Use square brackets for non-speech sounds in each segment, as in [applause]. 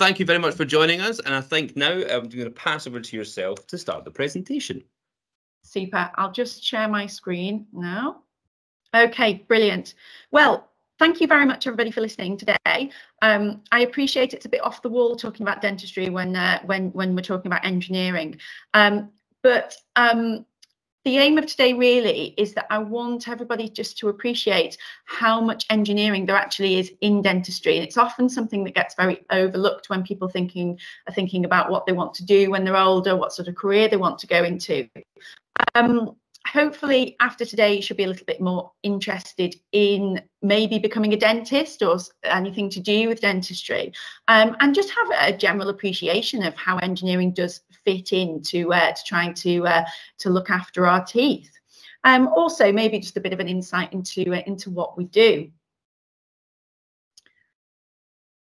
thank you very much for joining us. And I think now I'm going to pass over to yourself to start the presentation. Super. I'll just share my screen now. Okay, brilliant. Well, thank you very much everybody for listening today. Um, I appreciate it's a bit off the wall talking about dentistry when uh, when when we're talking about engineering. Um, but um, the aim of today really is that I want everybody just to appreciate how much engineering there actually is in dentistry. And it's often something that gets very overlooked when people thinking are thinking about what they want to do when they're older, what sort of career they want to go into. Um, hopefully after today you should be a little bit more interested in maybe becoming a dentist or anything to do with dentistry. Um, and just have a general appreciation of how engineering does fit into uh, to trying to uh, to look after our teeth. Um, also maybe just a bit of an insight into uh, into what we do.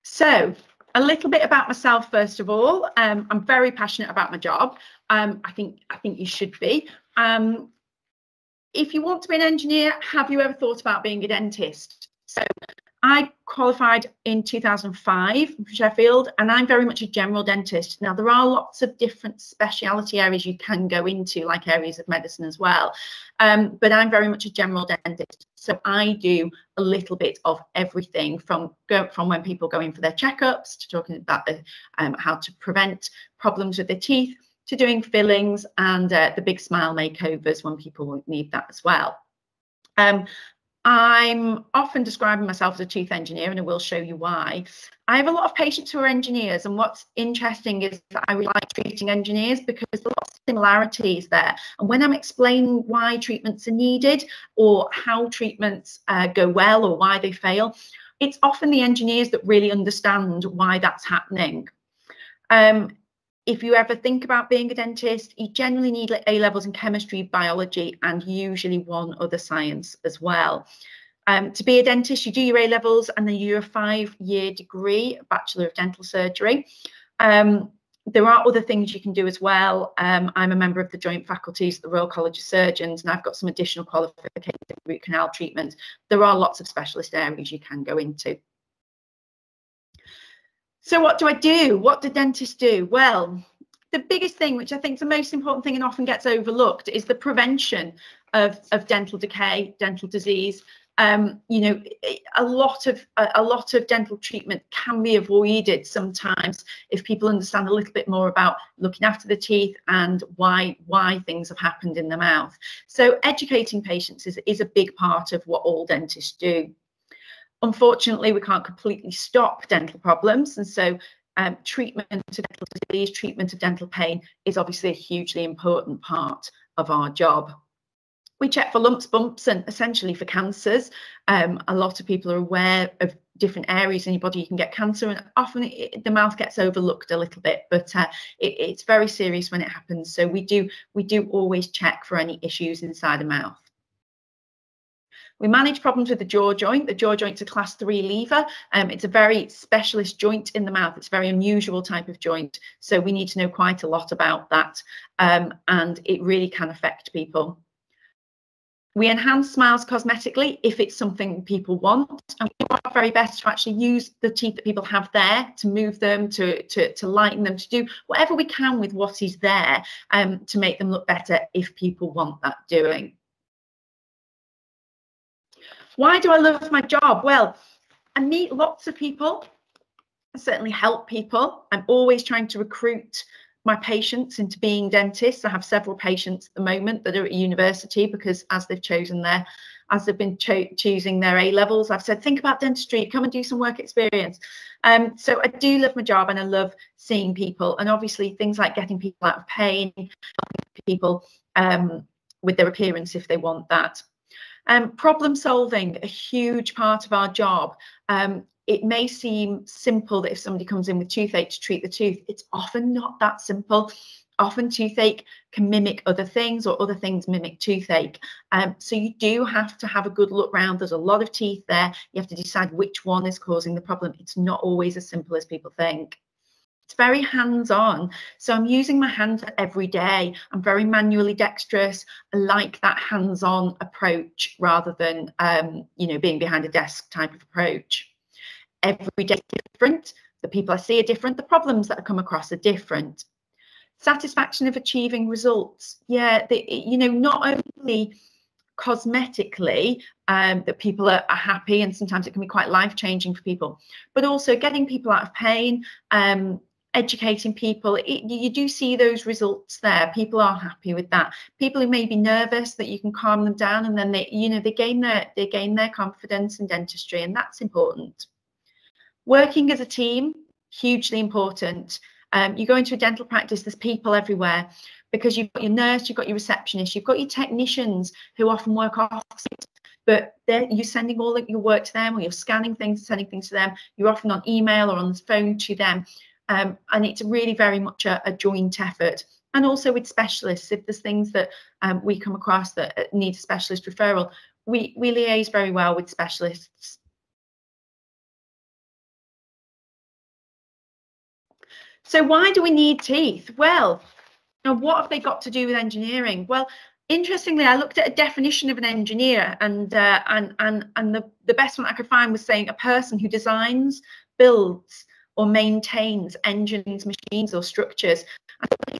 So a little bit about myself first of all. Um, i'm very passionate about my job. Um, i think i think you should be. Um, if you want to be an engineer, have you ever thought about being a dentist? So I qualified in 2005 from Sheffield, and I'm very much a general dentist. Now, there are lots of different speciality areas you can go into, like areas of medicine as well. Um, but I'm very much a general dentist. So I do a little bit of everything from go, from when people go in for their checkups to talking about the, um, how to prevent problems with their teeth to doing fillings and uh, the big smile makeovers when people need that as well. Um, I'm often describing myself as a tooth engineer, and I will show you why. I have a lot of patients who are engineers, and what's interesting is that I really like treating engineers because there's a lot of similarities there. And when I'm explaining why treatments are needed or how treatments uh, go well or why they fail, it's often the engineers that really understand why that's happening. Um, if you ever think about being a dentist, you generally need A levels in chemistry, biology, and usually one other science as well. Um, to be a dentist, you do your A levels and then you do a five year degree, Bachelor of Dental Surgery. Um, there are other things you can do as well. Um, I'm a member of the joint faculties at the Royal College of Surgeons, and I've got some additional qualifications in root canal treatment. There are lots of specialist areas you can go into. So what do I do? What do dentists do? Well, the biggest thing, which I think is the most important thing and often gets overlooked, is the prevention of, of dental decay, dental disease. Um, you know, a lot of a, lot of dental treatment can be avoided sometimes if people understand a little bit more about looking after the teeth and why why things have happened in the mouth. So educating patients is, is a big part of what all dentists do. Unfortunately, we can't completely stop dental problems. And so um, treatment of dental disease, treatment of dental pain is obviously a hugely important part of our job. We check for lumps, bumps, and essentially for cancers. Um, a lot of people are aware of different areas in your body you can get cancer, and often it, the mouth gets overlooked a little bit, but uh, it, it's very serious when it happens. So we do we do always check for any issues inside the mouth. We manage problems with the jaw joint. The jaw joint's a class three lever. Um, it's a very specialist joint in the mouth. It's a very unusual type of joint. So we need to know quite a lot about that. Um, and it really can affect people. We enhance smiles cosmetically if it's something people want. And we do our very best to actually use the teeth that people have there to move them, to, to, to lighten them, to do whatever we can with what is there um, to make them look better if people want that doing. Why do I love my job? Well, I meet lots of people. I certainly help people. I'm always trying to recruit my patients into being dentists. I have several patients at the moment that are at university because as they've chosen their, as they've been cho choosing their A levels, I've said, think about dentistry, come and do some work experience. Um, so I do love my job and I love seeing people. And obviously things like getting people out of pain, people um, with their appearance if they want that. Um, problem solving, a huge part of our job. Um, it may seem simple that if somebody comes in with toothache to treat the tooth, it's often not that simple. Often toothache can mimic other things or other things mimic toothache. Um, so you do have to have a good look round. There's a lot of teeth there. You have to decide which one is causing the problem. It's not always as simple as people think. It's very hands-on. So I'm using my hands every day. I'm very manually dexterous. I like that hands-on approach rather than, um, you know, being behind a desk type of approach. Every day is different. the people I see are different. The problems that I come across are different. Satisfaction of achieving results. Yeah, the, you know, not only cosmetically um, that people are, are, happy and sometimes it can be quite life changing for people but also getting people out of pain um, educating people it, you do see those results there. People are happy with that. People who may be nervous that you can calm them down and then they you know they gain their they gain their confidence in dentistry and that's important. Working as a team hugely important. Um, you go into a dental practice there's people everywhere because you've got your nurse you've got your receptionist you've got your technicians who often work off but you're sending all your work to them or you're scanning things sending things to them. You're often on email or on the phone to them um, and it's really very much a, a, joint effort. And also with specialists, if there's things that um, we come across that uh, need a specialist referral, we, we liaise very well with specialists. So why do we need teeth? Well, what have they got to do with engineering? Well, interestingly, I looked at a definition of an engineer, and uh, and and and the the best one I could find was saying a person who designs, builds, or maintains engines, machines, or structures.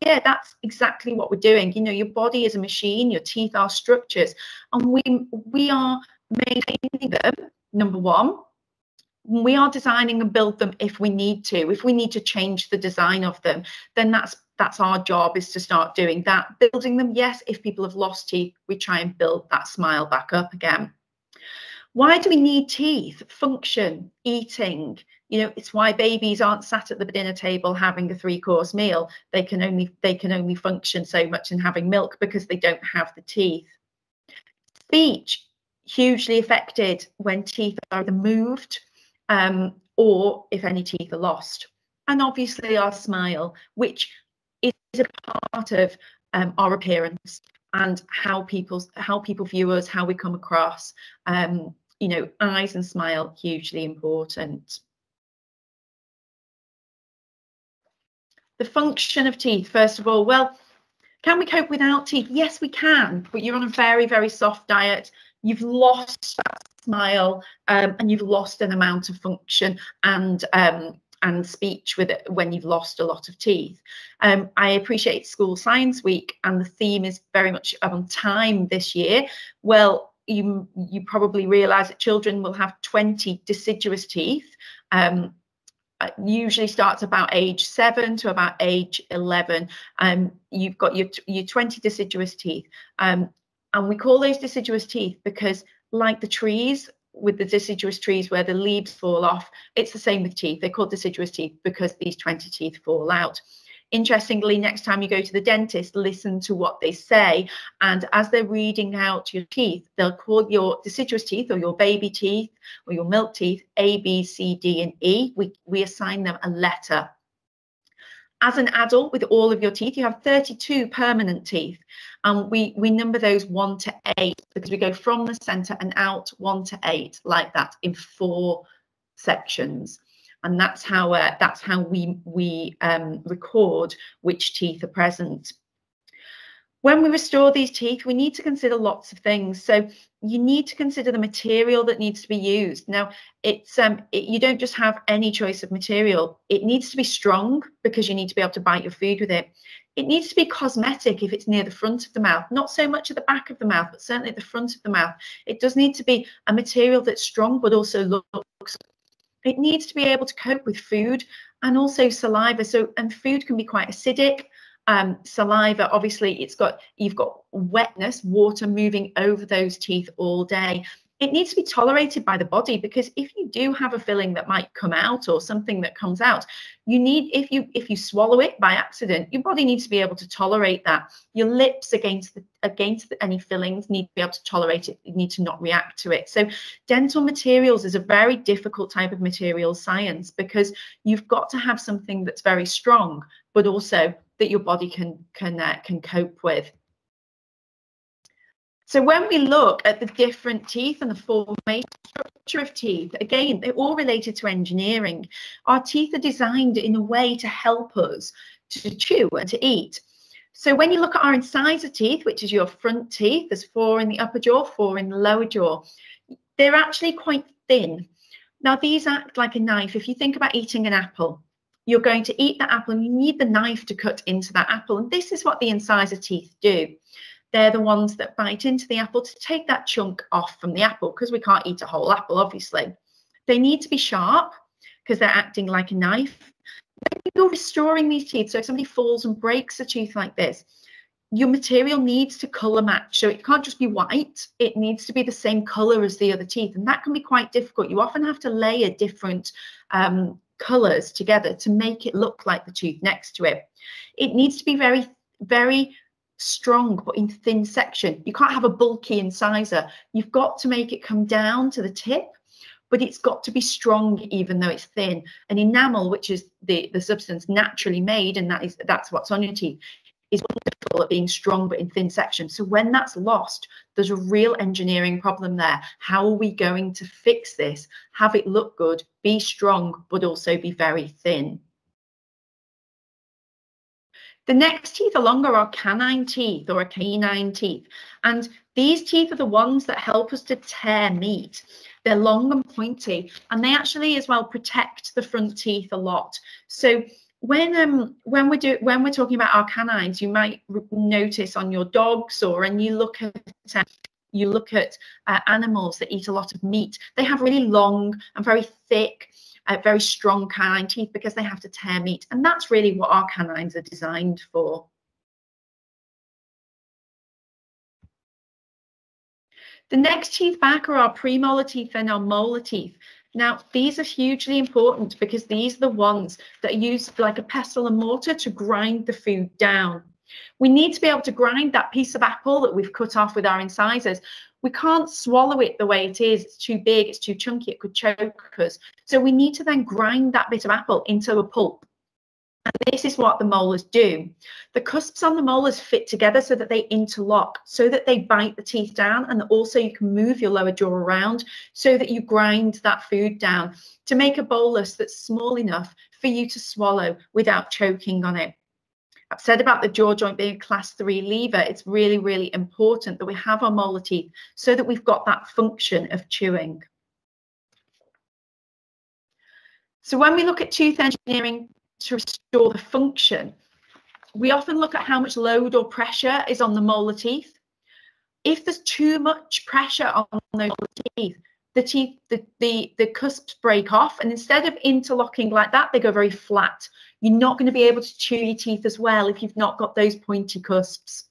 Yeah, that's exactly what we're doing. You know, your body is a machine, your teeth are structures, and we we are maintaining them. Number one, we are designing and build them if we need to. If we need to change the design of them, then that's that's our job is to start doing that. Building them, yes. If people have lost teeth, we try and build that smile back up again. Why do we need teeth? Function, eating, you know it's why babies aren't sat at the dinner table having a three course meal. They can only they can only function so much in having milk because they don't have the teeth. Speech hugely affected when teeth are either moved um, or if any teeth are lost. And obviously our smile which is a part of um, our appearance and how people how people view us how we come across. Um, you know eyes and smile hugely important the function of teeth, first of all, well, can we cope without teeth? Yes, we can, but you're on a very, very soft diet. You've lost that smile um, and you've lost an amount of function and um, and speech with it when you've lost a lot of teeth. Um, I appreciate School Science Week and the theme is very much on time this year. Well, you you probably realise that children will have 20 deciduous teeth. Um, usually starts about age seven to about age 11 and um, you've got your your 20 deciduous teeth. Um, and we call those deciduous teeth because like the trees with the deciduous trees where the leaves fall off it's the same with teeth. They're called deciduous teeth because these 20 teeth fall out Interestingly, next time you go to the dentist, listen to what they say. And as they're reading out your teeth, they'll call your deciduous teeth or your baby teeth or your milk teeth A, B, C, D, and E. We, we assign them a letter. As an adult with all of your teeth, you have 32 permanent teeth. And we, we number those one to eight because we go from the center and out one to eight like that in four sections and that's how uh, that's how we we um, record which teeth are present. When we restore these teeth, we need to consider lots of things. So you need to consider the material that needs to be used. Now, it's um, it, you don't just have any choice of material. It needs to be strong because you need to be able to bite your food with it. It needs to be cosmetic if it's near the front of the mouth, not so much at the back of the mouth, but certainly at the front of the mouth. It does need to be a material that's strong, but also looks it needs to be able to cope with food and also saliva. So, and food can be quite acidic. Um, saliva, obviously, it's got you've got wetness, water moving over those teeth all day it needs to be tolerated by the body because if you do have a filling that might come out or something that comes out you need if you if you swallow it by accident your body needs to be able to tolerate that. Your lips against the against the, any fillings need to be able to tolerate it you need to not react to it. So dental materials is a very difficult type of material science because you've got to have something that's very strong but also that your body can can uh, can cope with so when we look at the different teeth and the formation structure of teeth, again, they're all related to engineering. Our teeth are designed in a way to help us to chew and to eat. So when you look at our incisor teeth, which is your front teeth, there's four in the upper jaw, four in the lower jaw, they're actually quite thin. Now, these act like a knife. If you think about eating an apple, you're going to eat the apple and you need the knife to cut into that apple. And this is what the incisor teeth do. They're the ones that bite into the apple to take that chunk off from the apple because we can't eat a whole apple, obviously. They need to be sharp because they're acting like a knife. When you're restoring these teeth, so if somebody falls and breaks a tooth like this, your material needs to color match. So it can't just be white, it needs to be the same color as the other teeth. And that can be quite difficult. You often have to layer different um, colors together to make it look like the tooth next to it. It needs to be very, very strong, but in thin section. You can't have a bulky incisor. You've got to make it come down to the tip, but it's got to be strong even though it's thin. And enamel, which is the, the substance naturally made, and that is that's what's on your teeth, is wonderful at being strong but in thin sections. So when that's lost, there's a real engineering problem there. How are we going to fix this? Have it look good, be strong, but also be very thin. The next teeth are longer are canine teeth or canine teeth. And these teeth are the ones that help us to tear meat. They're long and pointy, and they actually as well protect the front teeth a lot. So when um when we do when we're talking about our canines, you might notice on your dogs or and you look at uh, you look at uh, animals that eat a lot of meat, they have really long and very thick, uh, very strong canine teeth because they have to tear meat, and that's really what our canines are designed for. The next teeth back are our premolar teeth and our molar teeth. Now, these are hugely important because these are the ones that are used like a pestle and mortar to grind the food down. We need to be able to grind that piece of apple that we've cut off with our incisors. We can't swallow it the way it is. It's too big, it's too chunky, it could choke us. So we need to then grind that bit of apple into a pulp. And this is what the molars do. The cusps on the molars fit together so that they interlock, so that they bite the teeth down, and also you can move your lower jaw around so that you grind that food down to make a bolus that's small enough for you to swallow without choking on it. I've said about the jaw joint being a class three lever, it's really, really important that we have our molar teeth so that we've got that function of chewing. So when we look at tooth engineering to restore the function, we often look at how much load or pressure is on the molar teeth. If there's too much pressure on those teeth, the teeth, the, the, the cusps break off, and instead of interlocking like that, they go very flat. You're not going to be able to chew your teeth as well if you've not got those pointy cusps.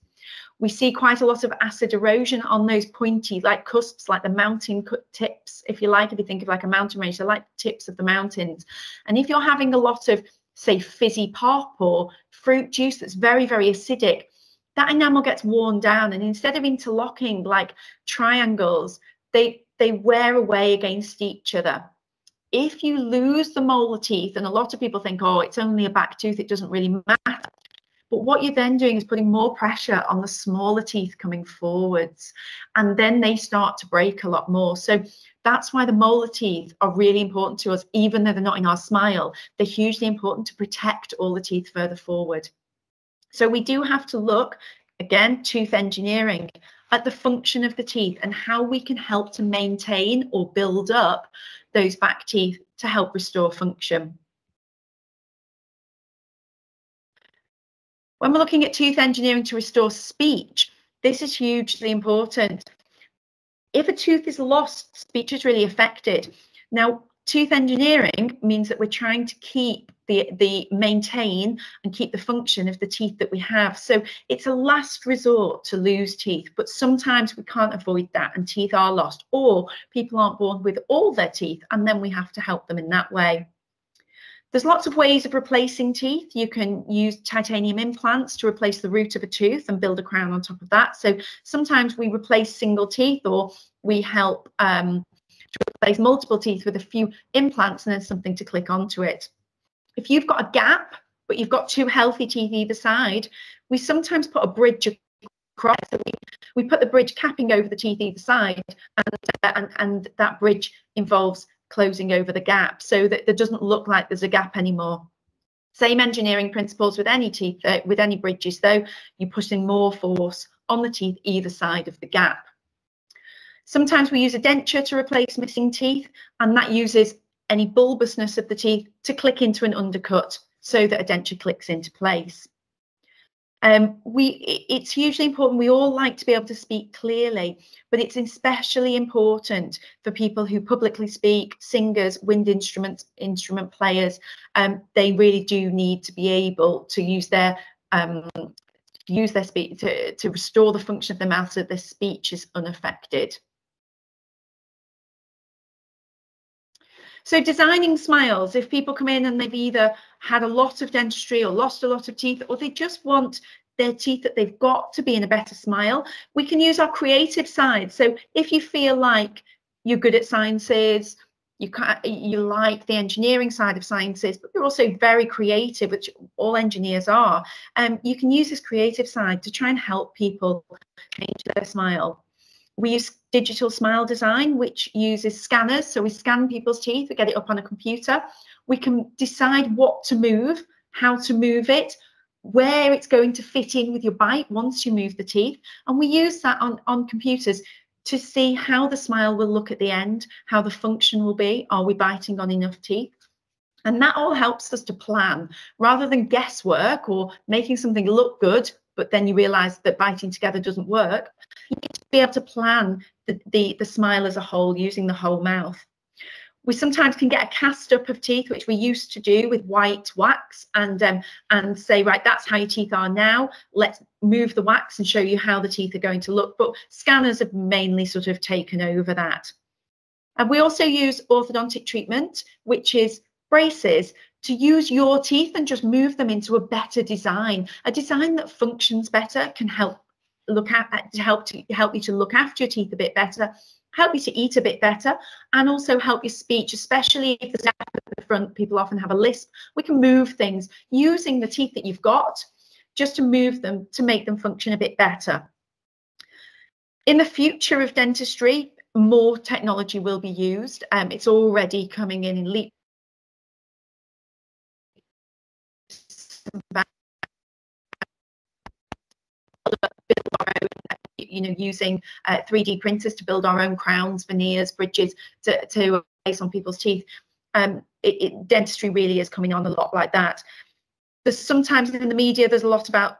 We see quite a lot of acid erosion on those pointy, like cusps, like the mountain tips, if you like, if you think of like a mountain range, they're like tips of the mountains. And if you're having a lot of say fizzy pop or fruit juice that's very, very acidic, that enamel gets worn down. And instead of interlocking like triangles, they, they wear away against each other. If you lose the molar teeth, and a lot of people think, oh, it's only a back tooth, it doesn't really matter. But what you're then doing is putting more pressure on the smaller teeth coming forwards, and then they start to break a lot more. So that's why the molar teeth are really important to us, even though they're not in our smile. They're hugely important to protect all the teeth further forward. So we do have to look, again, tooth engineering, at the function of the teeth and how we can help to maintain or build up those back teeth to help restore function. When we're looking at tooth engineering to restore speech, this is hugely important if a tooth is lost, speech is really affected. Now, tooth engineering means that we're trying to keep the the maintain and keep the function of the teeth that we have so it's a last resort to lose teeth but sometimes we can't avoid that and teeth are lost or people aren't born with all their teeth and then we have to help them in that way there's lots of ways of replacing teeth. You can use titanium implants to replace the root of a tooth and build a crown on top of that. So sometimes we replace single teeth or we help um, to replace multiple teeth with a few implants and then something to click onto it. If you've got a gap, but you've got two healthy teeth either side, we sometimes put a bridge across. We, put the bridge capping over the teeth either side, and, and, and that bridge involves closing over the gap so that there doesn't look like there's a gap anymore. Same engineering principles with any teeth, uh, with any bridges though, you're putting more force on the teeth either side of the gap. Sometimes we use a denture to replace missing teeth and that uses any bulbousness of the teeth to click into an undercut so that a denture clicks into place. Um, we, it's hugely important. We all like to be able to speak clearly, but it's especially important for people who publicly speak, singers, wind instruments, instrument players. Um, they really do need to be able to use their um, use their speech to, to restore the function of the mouth so that their speech is unaffected. So designing smiles, if people come in and they've either had a lot of dentistry or lost a lot of teeth, or they just want their teeth that they've got to be in a better smile, we can use our creative side. So if you feel like you're good at sciences, you can you like the engineering side of sciences, but you're also very creative, which all engineers are. Um, you can use this creative side to try and help people change their smile. We use digital smile design, which uses scanners. So we scan people's teeth, we get it up on a computer. We can decide what to move, how to move it, where it's going to fit in with your bite once you move the teeth. And we use that on, on computers to see how the smile will look at the end, how the function will be. Are we biting on enough teeth? And that all helps us to plan rather than guesswork or making something look good but then you realize that biting together doesn't work, you need to be able to plan the, the, the smile as a whole using the whole mouth. We sometimes can get a cast up of teeth, which we used to do with white wax, and um, and say, right, that's how your teeth are now. Let's move the wax and show you how the teeth are going to look. But scanners have mainly sort of taken over that. And we also use orthodontic treatment, which is braces to use your teeth and just move them into a better design, a design that functions better, can help look at to help to help you to look after your teeth a bit better, help you to eat a bit better, and also help your speech, especially if the front, people often have a lisp. We can move things using the teeth that you've got just to move them to make them function a bit better. In the future of dentistry, more technology will be used. Um, it's already coming in in leap you know, using uh, 3D printers to build our own crowns, veneers, bridges to, to place on people's teeth. Um, it, it, dentistry really is coming on a lot like that. There's sometimes in the media, there's a lot about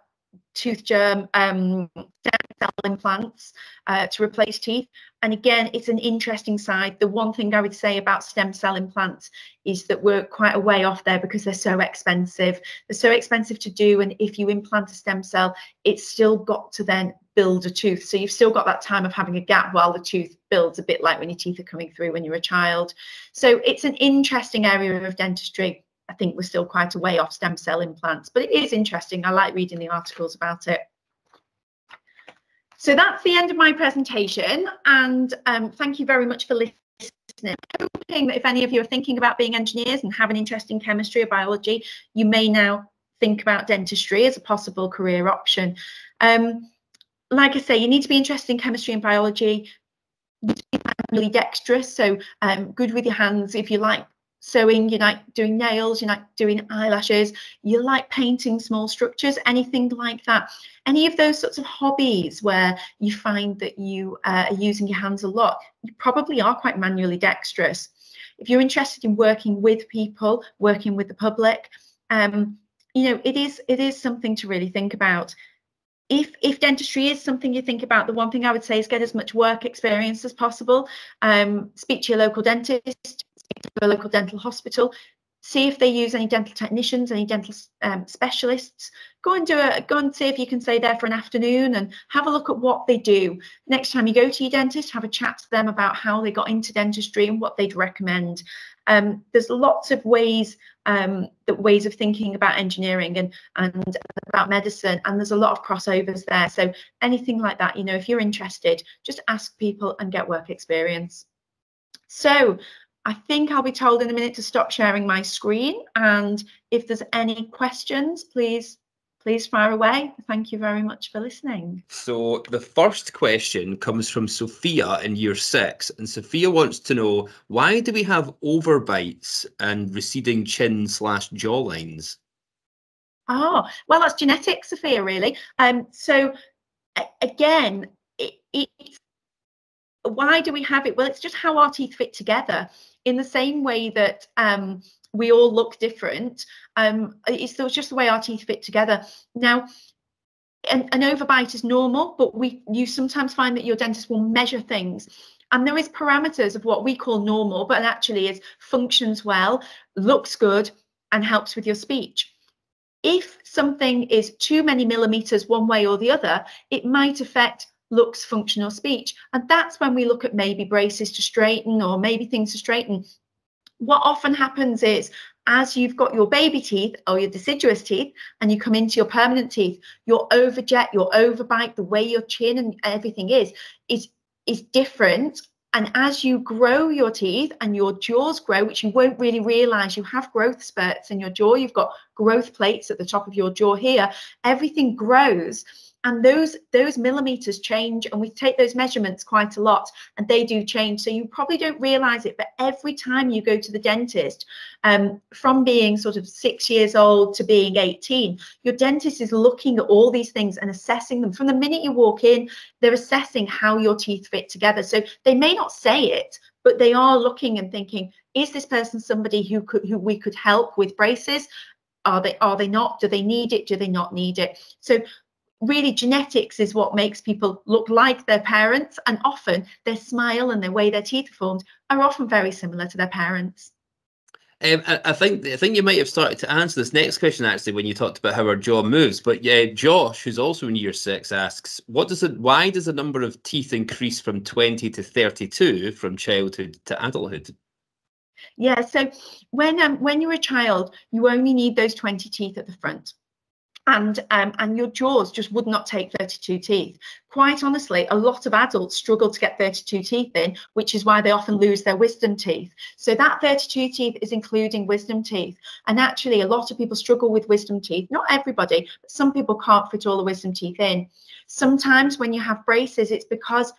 tooth germ um, stem cell implants uh, to replace teeth. And again, it's an interesting side. The one thing I would say about stem cell implants is that we're quite a way off there because they're so expensive. They're so expensive to do. And if you implant a stem cell, it's still got to then build a tooth. So you've still got that time of having a gap while the tooth builds, a bit like when your teeth are coming through when you're a child. So it's an interesting area of dentistry. I think we're still quite a way off stem cell implants, but it is interesting. I like reading the articles about it. So that's the end of my presentation, and um, thank you very much for listening. Hoping that if any of you are thinking about being engineers and have an interest in chemistry or biology, you may now think about dentistry as a possible career option. Um, like I say, you need to be interested in chemistry and biology. You need to be really dexterous, so um, good with your hands. If you like sewing, you like doing nails, you like doing eyelashes, you like painting small structures, anything like that. Any of those sorts of hobbies where you find that you uh, are using your hands a lot, you probably are quite manually dexterous. If you're interested in working with people, working with the public, um, you know, it is it is something to really think about if if dentistry is something you think about, the one thing I would say is get as much work experience as possible. Um, speak to your local dentist, a local dental hospital, see if they use any dental technicians, any dental um, specialists. Go and do a go and see if you can stay there for an afternoon and have a look at what they do. Next time you go to your dentist, have a chat to them about how they got into dentistry and what they'd recommend. Um, there's lots of ways um, that ways of thinking about engineering and and about medicine, and there's a lot of crossovers there. So anything like that, you know, if you're interested, just ask people and get work experience. So I think I'll be told in a minute to stop sharing my screen. And if there's any questions, please, please fire away. Thank you very much for listening. So the first question comes from Sophia in year six. And Sophia wants to know, why do we have overbites and receding chin slash jaw lines? Oh, well, that's genetic, Sophia, really. Um, so again, it, it's why do we have it? Well, it's just how our teeth fit together. In the same way that um, we all look different, um, it's just the way our teeth fit together. Now, an, an overbite is normal, but we you sometimes find that your dentist will measure things and there is parameters of what we call normal but actually is functions well looks good and helps with your speech if something is too many millimeters one way or the other it might affect looks functional speech. And that's when we look at maybe braces to straighten or maybe things to straighten. What often happens is as you've got your baby teeth or your deciduous teeth and you come into your permanent teeth your overjet your overbite the way your chin and everything is is is different. And as you grow your teeth and your jaws grow, which you won't really realize, you have growth spurts in your jaw, you've got growth plates at the top of your jaw here, everything grows and those those millimeters change and we take those measurements quite a lot and they do change. So you probably don't realize it but every time you go to the dentist um, from being sort of six years old to being 18 your dentist is looking at all these things and assessing them. From the minute you walk in they're assessing how your teeth fit together. So they may not say it but they are looking and thinking is this person somebody who could who we could help with braces? Are they are they not? Do they need it? Do they not need it? So really genetics is what makes people look like their parents and often their smile and the way their teeth are formed are often very similar to their parents um, I, I, think I think you might have started to answer this next question actually when you talked about how our jaw moves. But yeah, Josh, who's also in year six, asks, "What does it? Why does the number of teeth increase from twenty to thirty-two from childhood to adulthood?" Yeah, so when um, when you're a child, you only need those twenty teeth at the front and um, and your jaws just would not take 32 teeth. Quite honestly, a lot of adults struggle to get 32 teeth in, which is why they often lose their wisdom teeth. So that 32 teeth is including wisdom teeth. And actually, a lot of people struggle with wisdom teeth. Not everybody, but some people can't fit all the wisdom teeth in. Sometimes when you have braces, it's because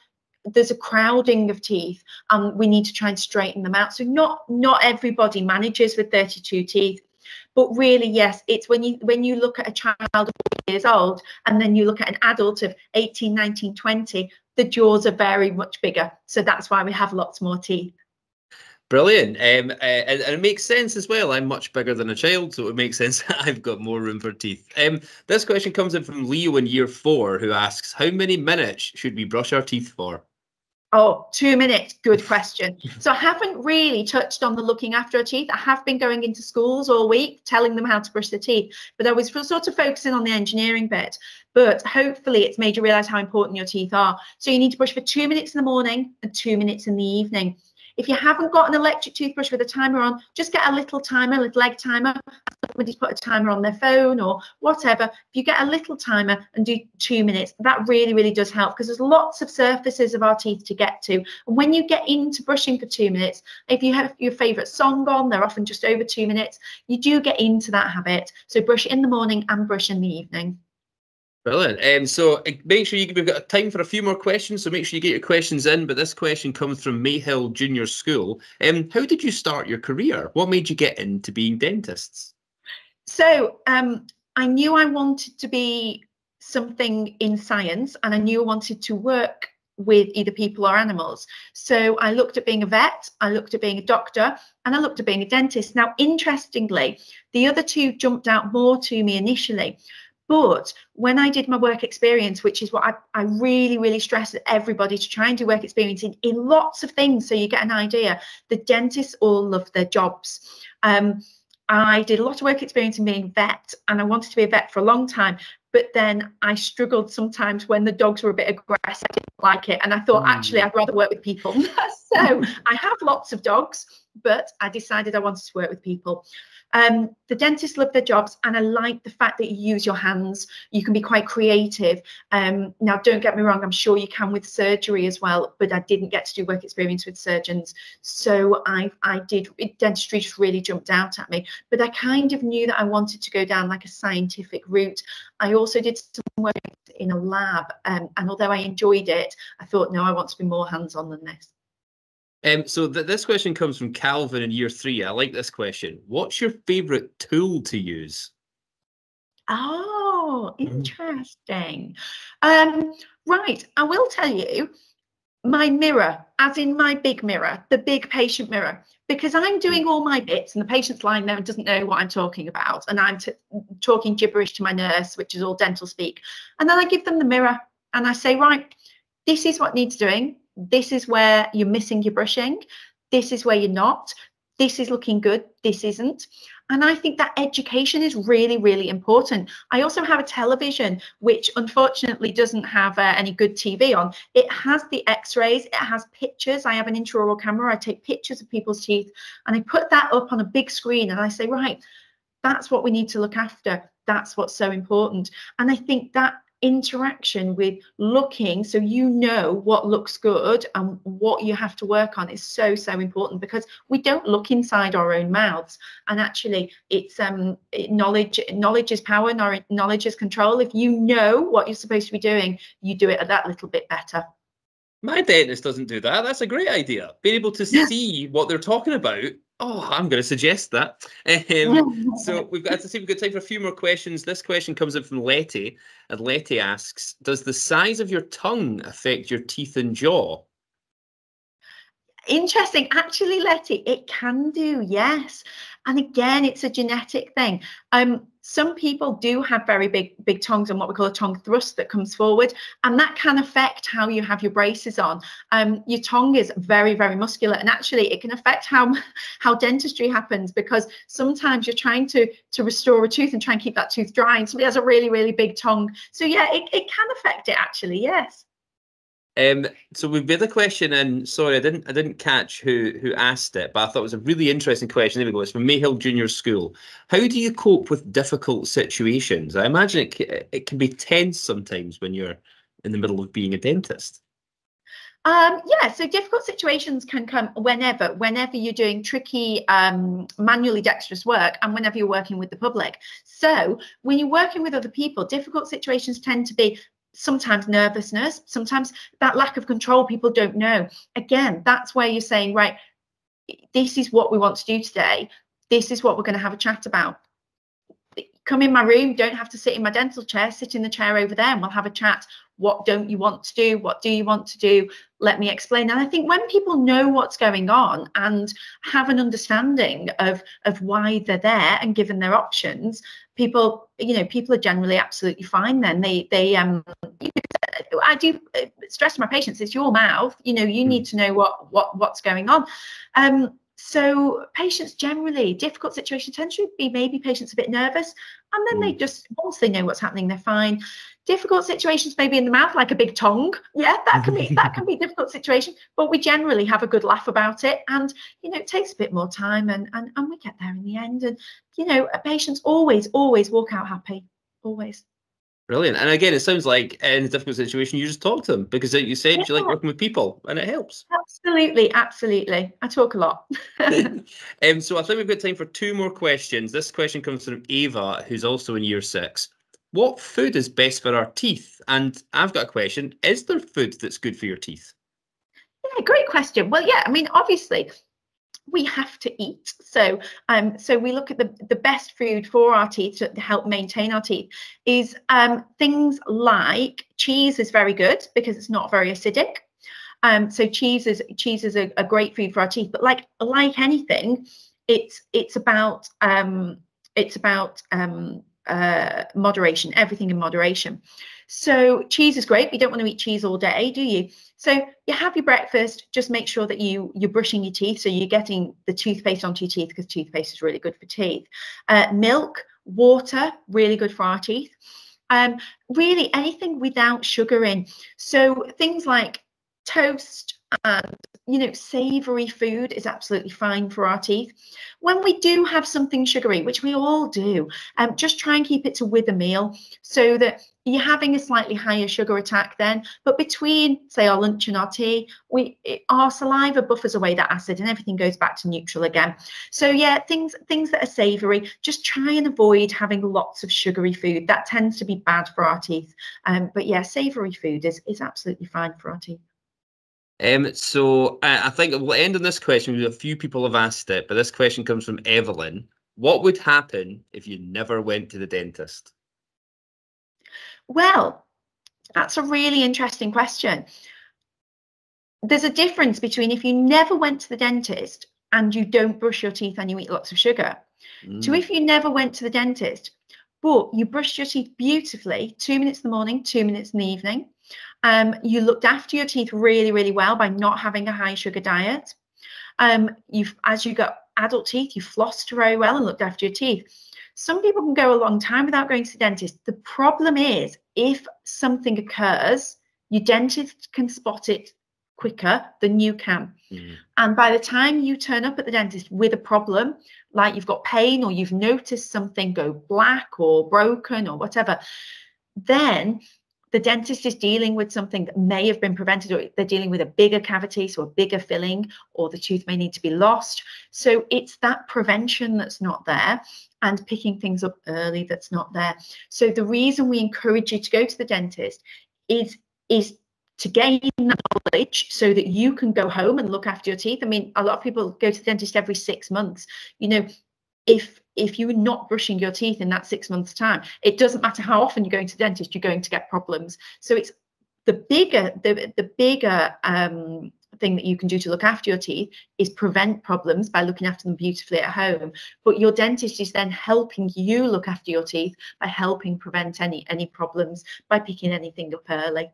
there's a crowding of teeth and we need to try and straighten them out so not not everybody manages with 32 teeth but really yes it's when you when you look at a child of years old and then you look at an adult of 18 19 20 the jaws are very much bigger so that's why we have lots more teeth Brilliant. Um, uh, and, and, it makes sense as well. I'm much bigger than a child, so it makes [laughs] sense I've got more room for teeth. Um, this question comes in from Leo in year four, who asks, How many minutes should we brush our teeth for? Oh, two minutes. Good question. So I haven't really touched on the looking after our teeth. I have been going into schools all week telling them how to brush their teeth, but I was sort of focusing on the engineering bit. But hopefully it's made you realize how important your teeth are. So you need to brush for two minutes in the morning and two minutes in the evening. If you haven't got an electric toothbrush with a timer on, just get a little timer, a little egg timer. Somebody's put a timer on their phone or whatever. If you get a little timer and do two minutes, that really, really does help because there's lots of surfaces of our teeth to get to. And when you get into brushing for two minutes, if you have your favorite song on, they're often just over two minutes, you do get into that habit. So brush in the morning and brush in the evening. Brilliant. Um, so uh, make sure you we've got time for a few more questions. So make sure you get your questions in. But this question comes from Mayhill Junior School. Um, how did you start your career? What made you get into being dentists? So um, I knew I wanted to be something in science, and I knew I wanted to work with either people or animals. So I looked at being a vet, I looked at being a doctor, and I looked at being a dentist. Now, interestingly, the other two jumped out more to me initially. But when I did my work experience, which is what I, I really, really stress at everybody to try and do work experience in, in lots of things so you get an idea, the dentists all love their jobs. Um, I did a lot of work experience in being a vet and I wanted to be a vet for a long time. But then I struggled sometimes when the dogs were a bit aggressive. I didn't like it. And I thought, mm. actually, I'd rather work with people. [laughs] so [laughs] I have lots of dogs, but I decided I wanted to work with people. Um, the dentists love their jobs, and I like the fact that you use your hands. You can be quite creative. Um, now, don't get me wrong, I'm sure you can with surgery as well, but I didn't get to do work experience with surgeons. So I, I did, dentistry just really jumped out at me. But I kind of knew that I wanted to go down like a scientific route. I also did some work in a lab, um, and although I enjoyed it, I thought, no, I want to be more hands on than this. Um, so th- this question comes from Calvin in year three. I like this question. What's your favorite tool to use? Oh, mm. interesting. Um, right. I will tell you, my mirror, as in my big mirror, the big patient mirror, because I'm doing all my bits and the patient's lying there and doesn't know what I'm talking about. And I'm t- talking gibberish to my nurse, which is all dental speak. And then I give them the mirror and I say, right, this is what needs doing. This is where you're missing your brushing. This is where you're not. This is looking good. This isn't. And I think that education is really, really important. I also have a television, which unfortunately doesn't have uh, any good TV on. It has the x rays, it has pictures. I have an intraoral camera. I take pictures of people's teeth and I put that up on a big screen and I say, right, that's what we need to look after. That's what's so important. And I think that interaction with looking so you know what looks good and what you have to work on is so so important because we don't look inside our own mouths. And actually it's um knowledge knowledge is power knowledge is control. If you know what you're supposed to be doing you do it a that little bit better. My dentist doesn't do that. That's a great idea. Being able to [laughs] see what they're talking about Oh, I'm going to suggest that. Um, [laughs] so we've got to see we've got time for a few more questions. This question comes in from Letty, and Letty asks, "Does the size of your tongue affect your teeth and jaw?" Interesting. Actually, Letty, it can do. Yes, and again, it's a genetic thing. Um, some people do have very big big tongues and what we call a tongue thrust that comes forward and that can affect how you have your braces on. Um, your tongue is very very muscular and actually it can affect how [laughs] how dentistry happens because sometimes you're trying to to restore a tooth and try and keep that tooth dry and somebody has a really really big tongue. So yeah it, it can affect it actually yes um, so we've got a question, and sorry, I didn't, I didn't catch who who asked it, but I thought it was a really interesting question. There we go. It's from Mayhill Junior School. How do you cope with difficult situations? I imagine it it can be tense sometimes when you're in the middle of being a dentist. Um, yeah, so difficult situations can come whenever, whenever you're doing tricky, um, manually dexterous work and whenever you're working with the public. So when you're working with other people, difficult situations tend to be sometimes nervousness, sometimes that lack of control, people don't know. Again, that's where you're saying, right, this is what we want to do today. This is what we're going to have a chat about. Come in my room, don't have to sit in my dental chair, sit in the chair over there and we'll have a chat. What don't you want to do? What do you want to do? Let me explain. And I think when people know what's going on and have an understanding of, of why they're there and given their options, people you know people are generally absolutely fine then they they um i do uh, stress my patients it's your mouth you know you need hmm. to know what what what's going on um so patients generally difficult situations tend to be maybe patients a bit nervous and then mm. they just once they know what's happening they're fine. Difficult situations maybe in the mouth like a big tongue. Yeah that can be [laughs] that can be a difficult situation but we generally have a good laugh about it and you know it takes a bit more time and and, and we get there in the end and you know patients always always walk out happy always Brilliant. And again, it sounds like in a difficult situation, you just talk to them because, like you said, yeah. you like working with people and it helps. Absolutely. Absolutely. I talk a lot. [laughs] [laughs] um, so I think we've got time for two more questions. This question comes from Ava, who's also in year six. What food is best for our teeth? And I've got a question Is there food that's good for your teeth? Yeah, great question. Well, yeah, I mean, obviously, we have to eat. So um, so we look at the, the best food for our teeth to help maintain our teeth is um, things like cheese is very good because it's not very acidic. Um, so cheese is cheese is a, a great food for our teeth, but like like anything, it's it's about um, it's about um, uh, moderation, everything in moderation. So cheese is great. You don't want to eat cheese all day, do you? So you have your breakfast. Just make sure that you you're brushing your teeth, so you're getting the toothpaste onto your teeth because toothpaste is really good for teeth. Uh, milk, water, really good for our teeth. Um, really anything without sugar in. So things like toast and you know savory food is absolutely fine for our teeth. When we do have something sugary which we all do um, just try and keep it to with a meal so that you're having a slightly higher sugar attack then. But between say our lunch and our tea we it, our saliva buffers away that acid and everything goes back to neutral again. So yeah things things that are savory just try and avoid having lots of sugary food. That tends to be bad for our teeth. Um, but yeah savory food is is absolutely fine for our teeth um, so uh, I think we'll end on this question. A few people have asked it, but this question comes from Evelyn. What would happen if you never went to the dentist? Well, that's a really interesting question. there's a difference between if you never went to the dentist and you don't brush your teeth and you eat lots of sugar, mm. to if you never went to the dentist, but you brushed your teeth beautifully, two minutes in the morning, two minutes in the evening. Um, you looked after your teeth really, really well by not having a high sugar diet. Um, you've, as you got adult teeth, you flossed very well and looked after your teeth. Some people can go a long time without going to the dentist. The problem is if something occurs, your dentist can spot it quicker than you can. Mm. And by the time you turn up at the dentist with a problem, like you've got pain or you've noticed something go black or broken or whatever, then the dentist is dealing with something that may have been prevented or they're dealing with a bigger cavity so a bigger filling or the tooth may need to be lost so it's that prevention that's not there and picking things up early that's not there so the reason we encourage you to go to the dentist is is to gain knowledge so that you can go home and look after your teeth. I mean, a lot of people go to the dentist every six months. You know, if if you're not brushing your teeth in that six months time, it doesn't matter how often you're going to the dentist, you're going to get problems. So it's the bigger the the bigger um, thing that you can do to look after your teeth is prevent problems by looking after them beautifully at home but your dentist is then helping you look after your teeth by helping prevent any any problems by picking anything up early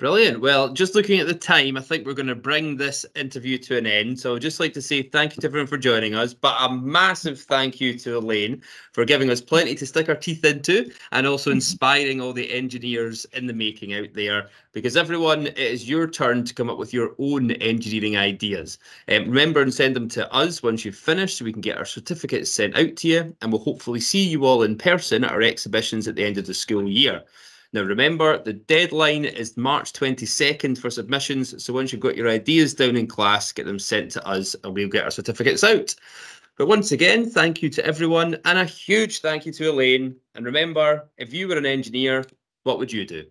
Brilliant. Well, just looking at the time, I think we're going to bring this interview to an end. So I'd just like to say thank you to everyone for joining us, but a massive thank you to Elaine for giving us plenty to stick our teeth into and also [laughs] inspiring all the engineers in the making out there. Because everyone, it is your turn to come up with your own engineering ideas. Um, remember and send them to us once you've finished so we can get our certificates sent out to you. And we'll hopefully see you all in person at our exhibitions at the end of the school year. Now, remember, the deadline is March 22nd for submissions. So once you've got your ideas down in class, get them sent to us and we'll get our certificates out. But once again, thank you to everyone and a huge thank you to Elaine. And remember, if you were an engineer, what would you do?